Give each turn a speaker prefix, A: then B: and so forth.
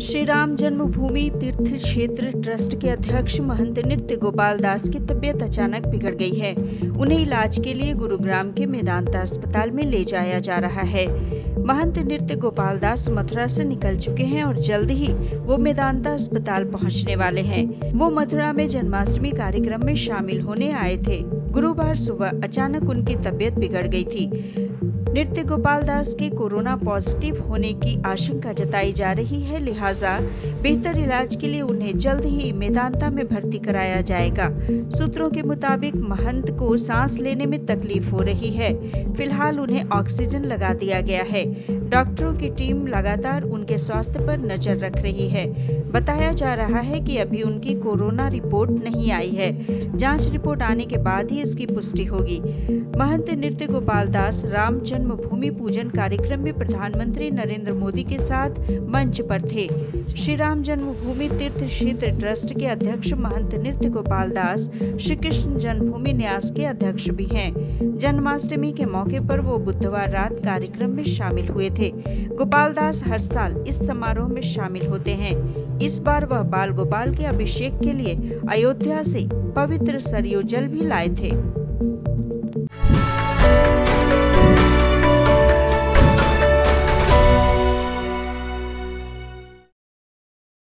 A: श्री राम जन्मभूमि तीर्थ क्षेत्र ट्रस्ट के अध्यक्ष महंत नृत्य गोपाल दास की तबीयत अचानक बिगड़ गई है। उन्हें इलाज के लिए गुरुग्राम के मेदांता अस्पताल में ले जाया जा रहा है। महंत नृत्य गोपाल दास मथुरा से निकल चुके हैं और जल्द ही वो मेदांता अस्पताल पहुँचने वाले हैं। वो मथुरा में जन्माष्टमी कार्यक्रम में शामिल होने आए थे। गुरुवार सुबह अचानक उनकी तबीयत बिगड़ गई थी। नृत्य गोपाल दास के कोरोना पॉजिटिव होने की आशंका जताई जा रही है, लिहाजा बेहतर इलाज के लिए उन्हें जल्द ही मेदांता में भर्ती कराया जाएगा। सूत्रों के मुताबिक महंत को सांस लेने में तकलीफ़ हो रही है। फ़िलहाल उन्हें ऑक्सीजन लगा दिया गया है। डॉक्टरों की टीम लगातार उनके स्वास्थ्य पर नज़र रख रही है। बताया जा रहा है कि अभी उनकी कोरोना रिपोर्ट नहीं आई है। जाँच रिपोर्ट आने के बाद ही इसकी पुष्टि होगी। महंत नृत्य गोपाल दास राम जन्मभूमि पूजन कार्यक्रम में प्रधानमंत्री नरेंद्र मोदी के साथ मंच पर थे। श्री राम जन्मभूमि तीर्थ क्षेत्र ट्रस्ट के अध्यक्ष महंत नृत्य गोपाल दास, श्री कृष्ण जन्मभूमि न्यास के अध्यक्ष भी हैं। जन्माष्टमी के मौके पर वो बुधवार रात कार्यक्रम में शामिल हुए थे। गोपाल दास हर साल इस समारोह में शामिल होते हैं। इस बार वह बाल गोपाल के अभिषेक के लिए अयोध्या से पवित्र सरयू जल भी लाए थे।